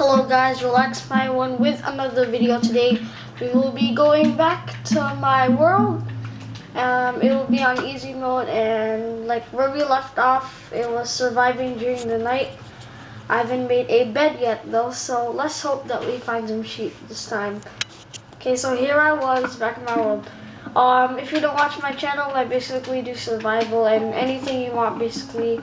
Hello guys, RelaxedSpy1 with another video today. We will be going back to my world. Um, it will be on easy mode and like where we left off, it was surviving during the night. I haven't made a bed yet though, so let's hope that we find some sheep this time. Okay, so here I was back in my world. Um, if you don't watch my channel, I basically do survival and anything you want basically.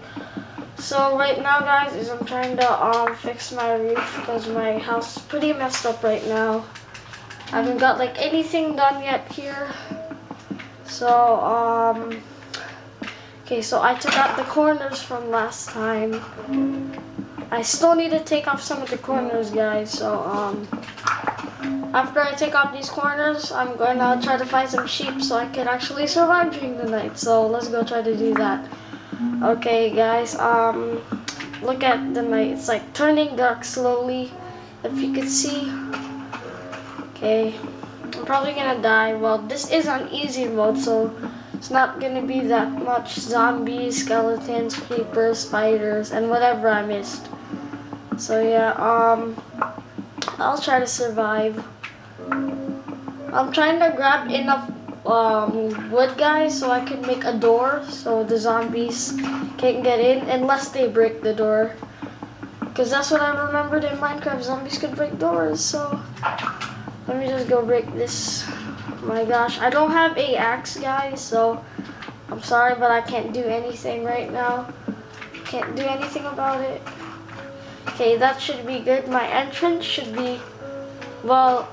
So right now guys is I'm trying to um fix my roof because my house is pretty messed up right now. I haven't got like anything done yet here. So um okay so I took out the corners from last time. I still need to take off some of the corners guys so um after I take off these corners I'm gonna try to find some sheep so I can actually survive during the night. So let's go try to do that. Okay, guys, um, look at the night. It's like turning dark slowly, if you could see. Okay, I'm probably gonna die. Well, this is on easy mode, so it's not gonna be that much zombies, skeletons, creepers, spiders, and whatever I missed. So yeah, um, I'll try to survive. I'm trying to grab enough um, wood guys so I can make a door so the zombies can't get in unless they break the door. Because that's what I remembered in Minecraft, zombies could break doors, so let me just go break this. my gosh, I don't have a axe guys, so I'm sorry but I can't do anything right now. Can't do anything about it. Okay, that should be good. My entrance should be, well,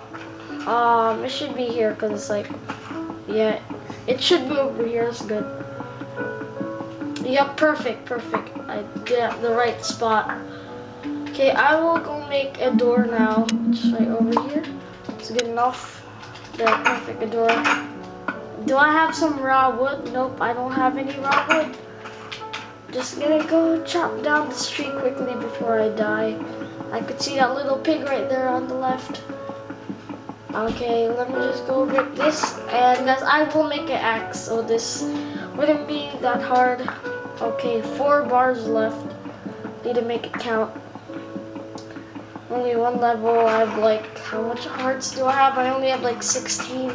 um, it should be here because it's like yeah, it should be over here. It's good. Yep, perfect, perfect. I did the right spot. Okay, I will go make a door now. It's right over here. It's good enough. The perfect, door. Do I have some raw wood? Nope, I don't have any raw wood. Just gonna go chop down the tree quickly before I die. I could see that little pig right there on the left. Okay, let me just go break this. And guys, I will make an axe, so this wouldn't be that hard. Okay, four bars left. Need to make it count. Only one level. I have like, how much hearts do I have? I only have like 16.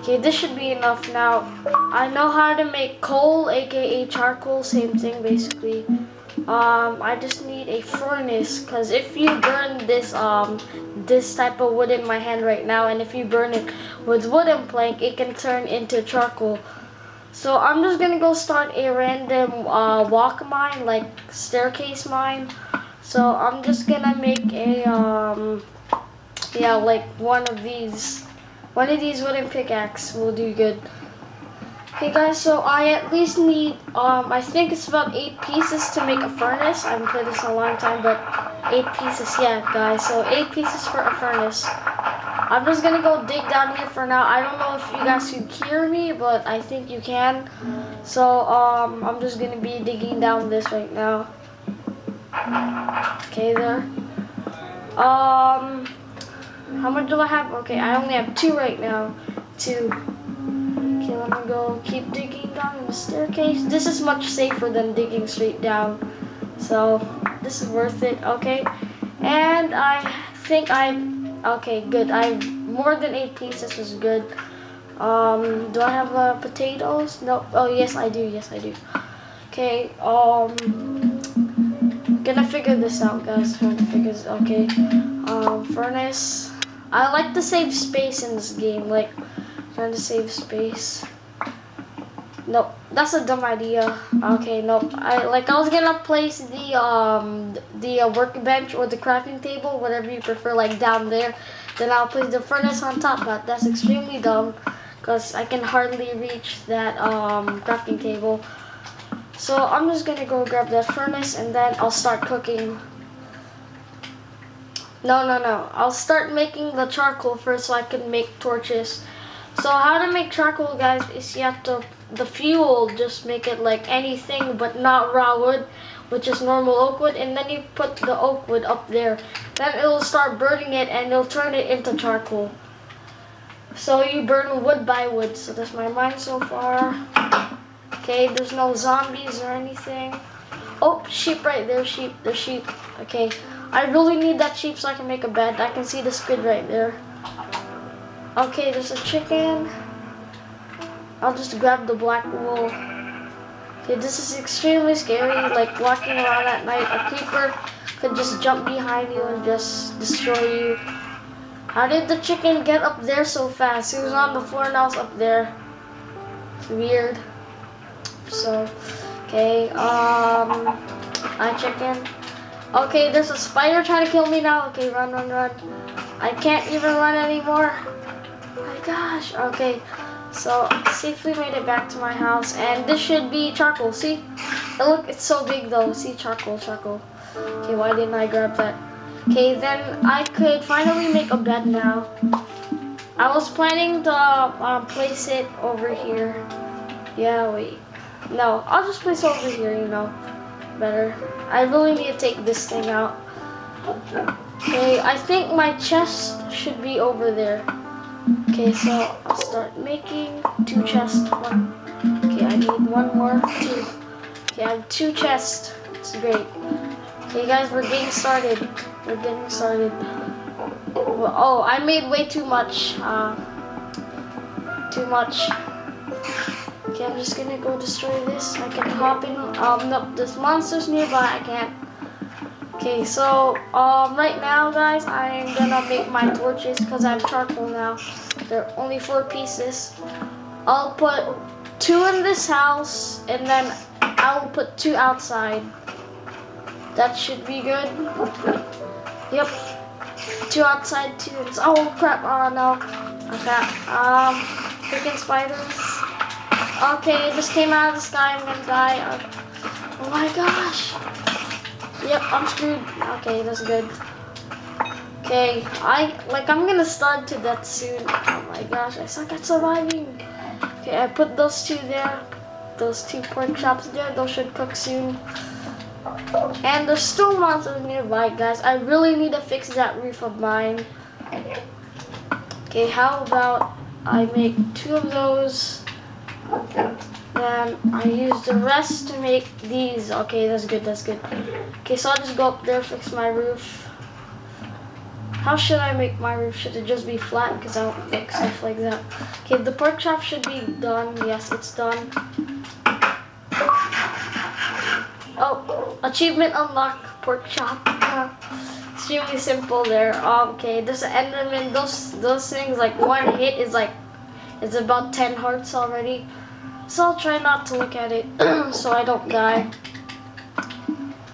Okay, this should be enough now. I know how to make coal, aka charcoal, same thing basically. Um, I just need a furnace, because if you burn this, um, this type of wood in my hand right now, and if you burn it with wooden plank, it can turn into charcoal. So I'm just gonna go start a random uh, walk mine, like staircase mine. So I'm just gonna make a, um, yeah, like one of these. One of these wooden pickaxe will do good. Okay guys, so I at least need, um, I think it's about eight pieces to make a furnace. I haven't played this in a long time, but eight pieces, yeah guys. So eight pieces for a furnace. I'm just gonna go dig down here for now. I don't know if you guys can hear me, but I think you can. So, um, I'm just gonna be digging down this right now. Okay, there. Um, how much do I have? Okay, I only have two right now. Two. Okay, let me go keep digging down the staircase. This is much safer than digging straight down. So, this is worth it, okay? And I think I'm, okay, good. I have more than eight pieces is good. Um, do I have uh, potatoes? No. Oh, yes, I do. Yes, I do. Okay, um, gonna figure this out, guys. Trying to figure this, okay. Um, furnace. I like to save space in this game, like, Trying to save space. Nope, that's a dumb idea. Okay, nope. I like I was gonna place the um the uh, workbench or the crafting table, whatever you prefer, like down there. Then I'll place the furnace on top, but that's extremely dumb because I can hardly reach that um crafting table. So I'm just gonna go grab that furnace and then I'll start cooking. No, no, no. I'll start making the charcoal first so I can make torches. So how to make charcoal, guys, is you have to, the fuel, just make it like anything but not raw wood, which is normal oak wood, and then you put the oak wood up there. Then it will start burning it, and it'll turn it into charcoal. So you burn wood by wood, so that's my mind so far. Okay, there's no zombies or anything. Oh, sheep right there, sheep, there's sheep. Okay, I really need that sheep so I can make a bed. I can see the squid right there. Okay, there's a chicken. I'll just grab the black wool. Okay, this is extremely scary, like walking around at night. A creeper could just jump behind you and just destroy you. How did the chicken get up there so fast? He was on the floor and I was up there. It's weird. So, okay, um, hi chicken. Okay, there's a spider trying to kill me now. Okay, run, run, run. I can't even run anymore. Gosh. Okay, so safely made it back to my house, and this should be charcoal. See? Look, it's so big though. See, charcoal, charcoal. Okay, why didn't I grab that? Okay, then I could finally make a bed now. I was planning to um, place it over here. Yeah, wait. No, I'll just place it over here, you know. Better. I really need to take this thing out. Okay, I think my chest should be over there. Okay, so I'll start making two chests. One. Okay, I need one more. Two. Okay, I have two chests. It's great. Okay, guys, we're getting started. We're getting started. Oh, I made way too much. Uh, too much. Okay, I'm just gonna go destroy this. I can hop in. Um, no, there's monsters nearby. I can't. Okay, so um, right now, guys, I'm gonna make my torches because I have charcoal now. They're only four pieces. I'll put two in this house, and then I'll put two outside. That should be good. Yep. Two outside, two. Oh crap! Oh no. Okay. Um, freaking spiders. Okay, it just came out of the sky. I'm gonna die. Oh my gosh. Yep, I'm screwed. Okay, that's good. Okay, I like I'm gonna start to death soon. Oh my gosh, I suck at surviving. Okay, I put those two there. Those two pork chops there. Those should cook soon. And there's still monsters nearby, guys. I really need to fix that roof of mine. Okay, how about I make two of those. Then I use the rest to make these. Okay, that's good, that's good. Okay, so I'll just go up there, fix my roof. How should I make my roof? Should it just be flat? Because I don't make stuff like that. Okay, the pork chop should be done. Yes, it's done. Oh, achievement unlock pork chop. Extremely simple there. Oh, okay, there's an Enderman. Those those things like one hit is like it's about 10 hearts already. So I'll try not to look at it so I don't die.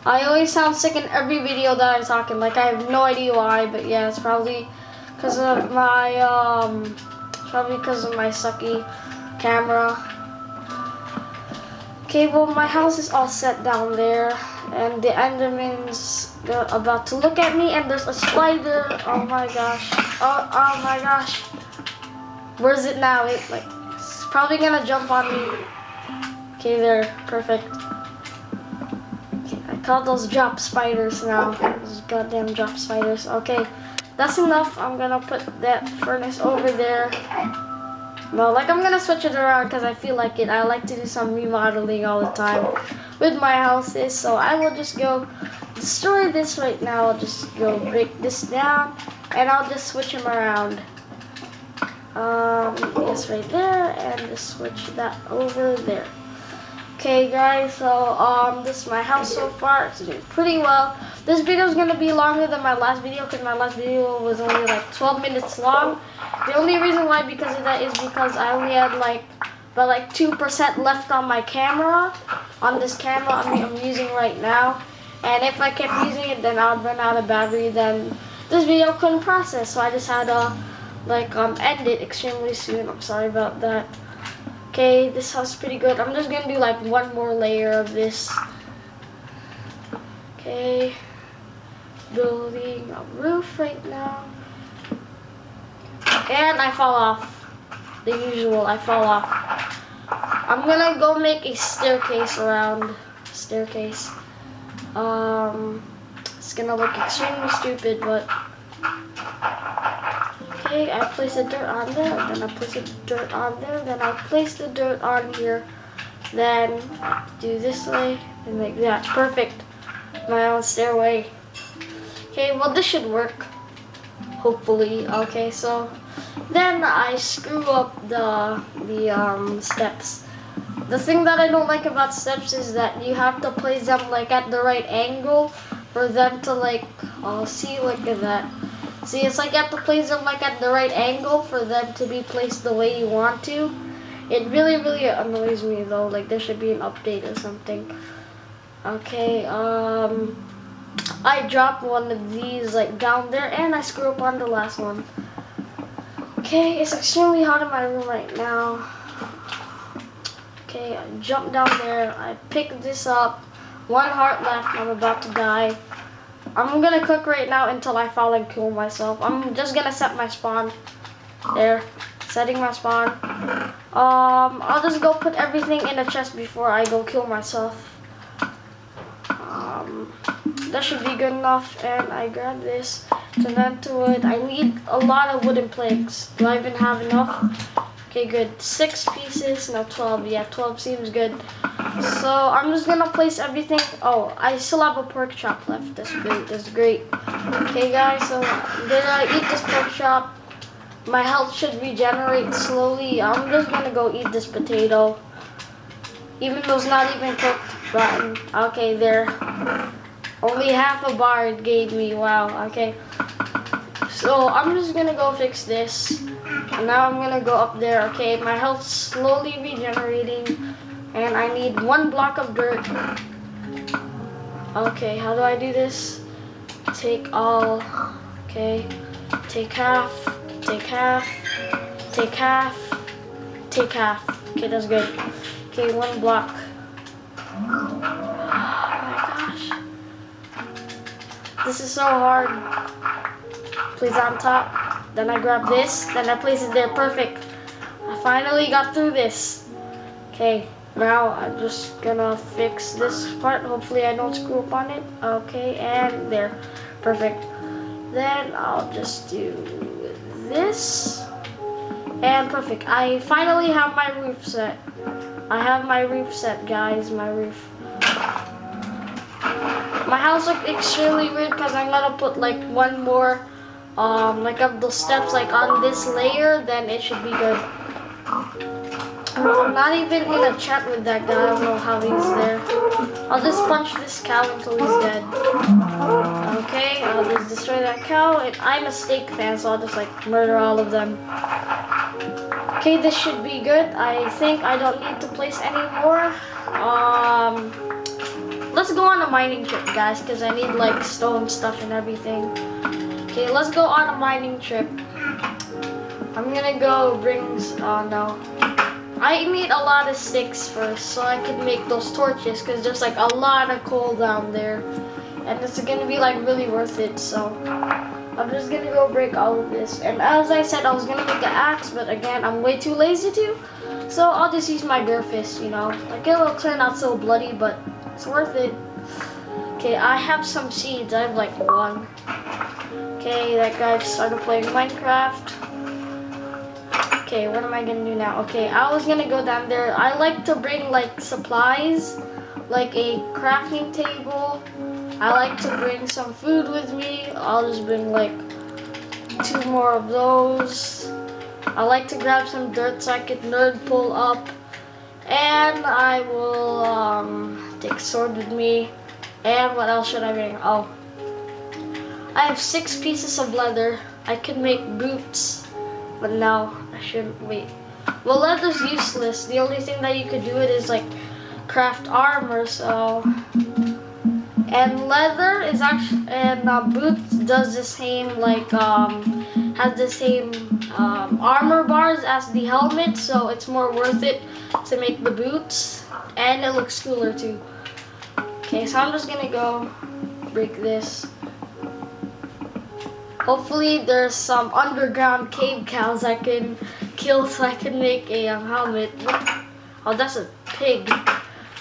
I always sound sick in every video that I'm talking. Like I have no idea why, but yeah, it's probably because of my um, probably because of my sucky camera. Okay, well my house is all set down there, and the Enderman's about to look at me, and there's a spider. Oh my gosh! Oh, oh my gosh! Where's it now? It like probably gonna jump on me. Okay, there, perfect. I call those drop spiders now. Those goddamn drop spiders. Okay, that's enough. I'm gonna put that furnace over there. Well, like I'm gonna switch it around because I feel like it. I like to do some remodeling all the time with my houses. So I will just go destroy this right now. I'll just go break this down and I'll just switch them around. Um, yes, right there, and just switch that over there. Okay, guys, so um, this is my house so far. It's doing pretty well. This video is going to be longer than my last video because my last video was only like 12 minutes long. The only reason why because of that is because I only had like about like 2% left on my camera, on this camera I'm, I'm using right now. And if I kept using it, then I would run out of battery, then this video couldn't process. So I just had to like um end it extremely soon. I'm sorry about that. Okay, this house is pretty good. I'm just gonna do like one more layer of this. Okay, building a roof right now. And I fall off. The usual, I fall off. I'm gonna go make a staircase around staircase. Um, it's gonna look extremely stupid, but Okay, I place the dirt on there, then I place the dirt on there, then I place the dirt on here, then do this way, and like that. Perfect. My own stairway. Okay, well this should work. Hopefully. Okay, so then I screw up the the um, steps. The thing that I don't like about steps is that you have to place them like at the right angle for them to like, oh, see, like that. See, it's like you have to place them like at the right angle for them to be placed the way you want to. It really, really annoys me though. Like there should be an update or something. Okay, um, I dropped one of these like down there and I screw up on the last one. Okay, it's extremely hot in my room right now. Okay, I jump down there, I pick this up. One heart left, I'm about to die. I'm gonna cook right now until I fall and kill myself. I'm just gonna set my spawn. There, setting my spawn. Um, I'll just go put everything in a chest before I go kill myself. Um, that should be good enough. And I grab this, turn that to wood. I need a lot of wooden planks. Do I even have enough? Okay, good. Six pieces, no 12. Yeah, 12 seems good. So I'm just gonna place everything. Oh, I still have a pork chop left. That's great, that's great. Okay guys, so then I'm gonna eat this pork chop. My health should regenerate slowly. I'm just gonna go eat this potato. Even though it's not even cooked, but okay, there. Only half a bar it gave me, wow, okay. So I'm just gonna go fix this. And now I'm gonna go up there. Okay, my health's slowly regenerating. And I need one block of dirt. Okay, how do I do this? Take all. Okay. Take half. Take half. Take half. Take half. Okay, that's good. Okay, one block. Oh my gosh. This is so hard. Please on top. Then I grab this, then I place it there, perfect. I finally got through this. Okay, now I'm just gonna fix this part. Hopefully I don't screw up on it. Okay, and there, perfect. Then I'll just do this. And perfect. I finally have my roof set. I have my roof set, guys, my roof. My house looks extremely weird because I'm gonna put like one more um, like of the steps like on this layer, then it should be good. I'm not even in a chat with that guy. I don't know how he's there. I'll just punch this cow until he's dead. Okay, I'll just destroy that cow. And I'm a steak fan, so I'll just like murder all of them. Okay, this should be good. I think I don't need to place any more. Um, let's go on a mining trip, guys, because I need like stone stuff and everything. Okay, let's go on a mining trip. I'm gonna go bring, oh no. I need a lot of sticks first so I can make those torches because there's like a lot of coal down there. And it's gonna be like really worth it, so. I'm just gonna go break all of this. And as I said, I was gonna make an axe, but again, I'm way too lazy to. So I'll just use my bare fist, you know. Like it'll turn out so bloody, but it's worth it. Okay, I have some seeds. I have like one. Okay, that guy started playing Minecraft. Okay, what am I gonna do now? Okay, I was gonna go down there. I like to bring like supplies, like a crafting table. I like to bring some food with me. I'll just bring like two more of those. I like to grab some dirt so I can nerd pole up. And I will um, take a sword with me. And what else should I bring? Oh, I have six pieces of leather. I could make boots, but no, I shouldn't wait. Well, leather's useless. The only thing that you could do it is like craft armor, so. And leather is actually, and uh, boots does the same, like, um, has the same um, armor bars as the helmet, so it's more worth it to make the boots. And it looks cooler too. Okay, so I'm just gonna go break this. Hopefully there's some underground cave cows I can kill so I can make a um, helmet. Oh, that's a pig.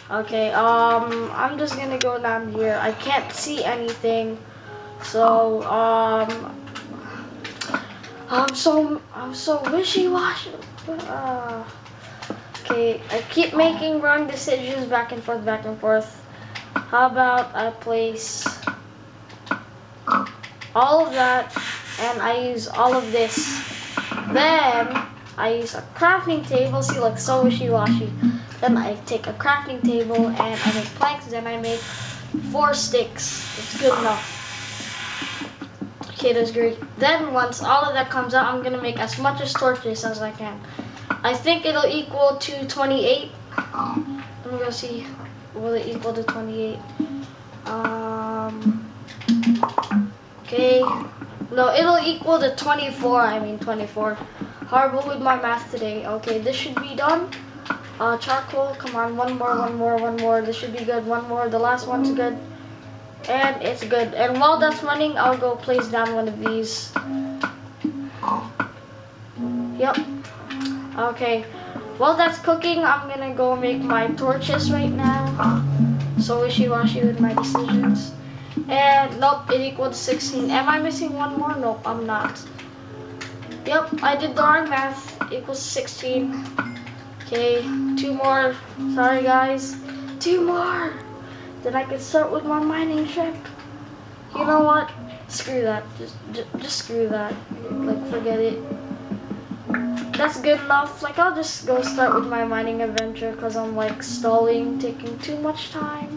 Okay, um, I'm just gonna go down here. I can't see anything. So, um, I'm so, I'm so wishy-washy. Uh, okay, I keep making wrong decisions back and forth, back and forth. How about I place all of that and I use all of this. Then I use a crafting table, see like so wishy-washy. Then I take a crafting table and I make planks, then I make four sticks. It's good enough. Okay, that's great. Then once all of that comes out, I'm gonna make as much as torches as I can. I think it'll equal to 28. Let me go see. Will it equal to 28? Um, okay. No, it'll equal to 24. I mean 24. Horrible with my math today. Okay, this should be done. Uh, charcoal, come on, one more, one more, one more. This should be good. One more. The last one's good. And it's good. And while that's running, I'll go place down one of these. Yep. Okay. While that's cooking, I'm gonna go make my torches right now. So wishy-washy with my decisions. And nope, it equals 16. Am I missing one more? Nope, I'm not. Yep, I did the wrong math. Equals 16. Okay, two more. Sorry guys. Two more. Then I can start with my mining ship. You know what? Screw that. Just, just, just screw that. Like, forget it. That's good enough. Like, I'll just go start with my mining adventure because I'm like stalling, taking too much time.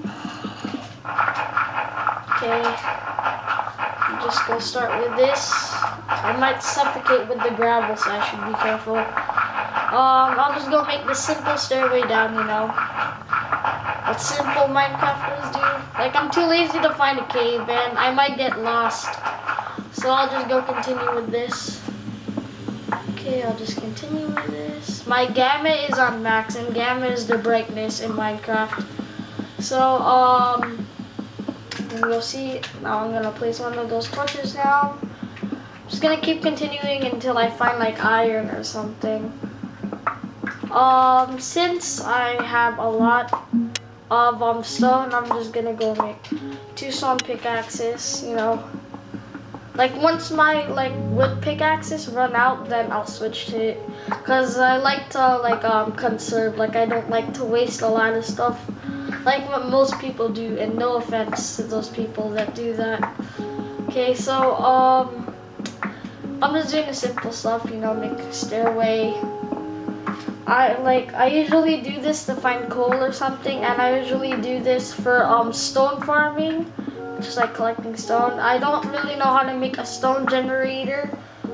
Okay. I'm Just go start with this. I might suffocate with the gravel, so I should be careful. Um, I'll just go make the simple stairway down, you know. What simple Minecrafters do. Like, I'm too lazy to find a cave, and I might get lost. So I'll just go continue with this. Okay, I'll just continue with this. My gamma is on max, and gamma is the brightness in Minecraft. So, um, we'll see. Now I'm gonna place one of those torches now. I'm just gonna keep continuing until I find like iron or something. Um, since I have a lot of um stone, I'm just gonna go make two stone pickaxes, you know. Like once my like wood pickaxes run out, then I'll switch to it. Cause I like to like um conserve. Like I don't like to waste a lot of stuff. Like what most people do. And no offense to those people that do that. Okay, so um, I'm just doing the simple stuff. You know, make a stairway. I like I usually do this to find coal or something, and I usually do this for um stone farming just like collecting stone. I don't really know how to make a stone generator,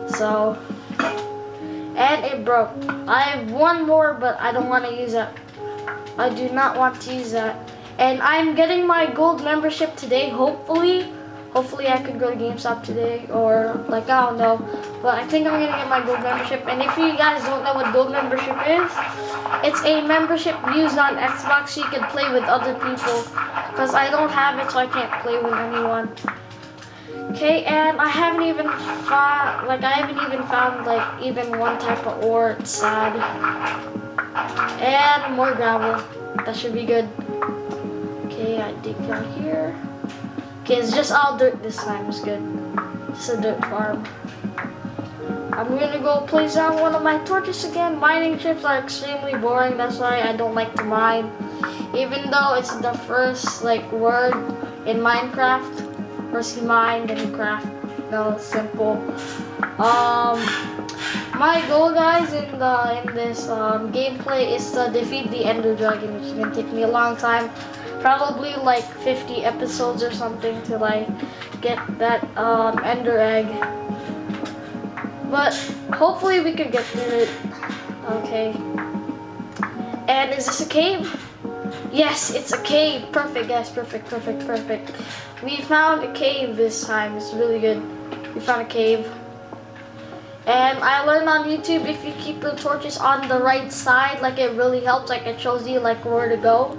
so, and it broke. I have one more, but I don't want to use it. I do not want to use that. And I'm getting my gold membership today, hopefully. Hopefully I could go to GameStop today, or like, I don't know. But I think I'm gonna get my gold membership. And if you guys don't know what gold membership is, it's a membership used on Xbox so you can play with other people. Because I don't have it, so I can't play with anyone. Okay, and I haven't even found, like, I haven't even found, like, even one type of ore. It's sad. And more gravel. That should be good. Okay, I dig down here. Okay, it's just all dirt this time. It's good. It's a dirt farm. I'm gonna go place down one of my torches again. Mining ships are extremely boring. That's why I don't like to mine. Even though it's the first like word in Minecraft. First you mine, then you craft. No, it's simple. Um, my goal, guys, in the in this um, gameplay is to defeat the Ender Dragon, which is gonna take me a long time probably like 50 episodes or something till I get that um, ender egg. But hopefully we could get through it. Okay. And is this a cave? Yes, it's a cave. Perfect, yes, perfect, perfect, perfect. We found a cave this time. It's really good. We found a cave. And I learned on YouTube if you keep your torches on the right side, like it really helps. Like it shows you like where to go.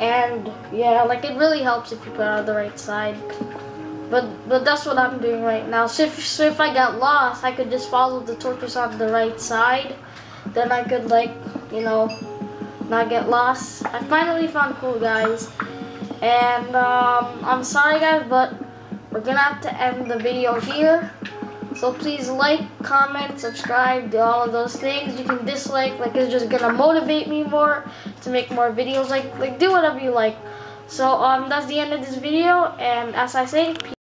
And yeah, like it really helps if you put it on the right side. But but that's what I'm doing right now. So if, so if I got lost, I could just follow the torches on the right side. Then I could like, you know, not get lost. I finally found cool guys. And um, I'm sorry guys, but we're gonna have to end the video here. So please like, comment, subscribe, do all of those things. You can dislike, like it's just gonna motivate me more to make more videos. Like, like do whatever you like. So um, that's the end of this video. And as I say,